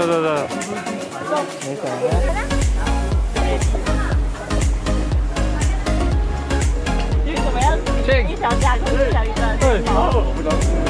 走走走。没事。怎么样？一小架，一小一个。对，好。想要多一点啊！想要多一点，然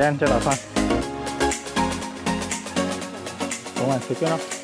gian cho bà con có ngoài thịt trước nó.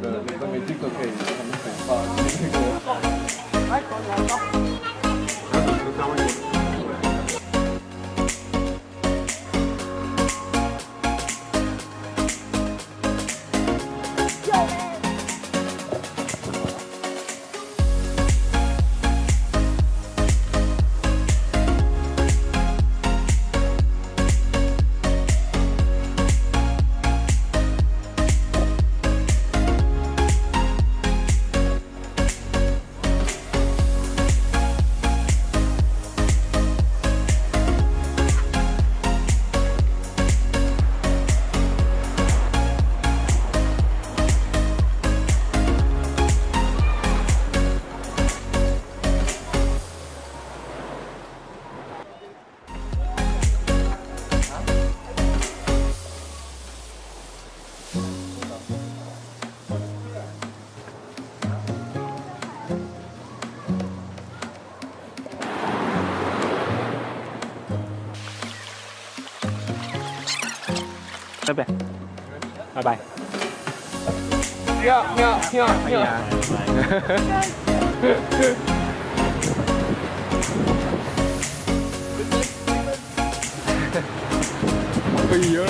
the, the, 拜拜，拜拜。喵喵喵喵！哎呀！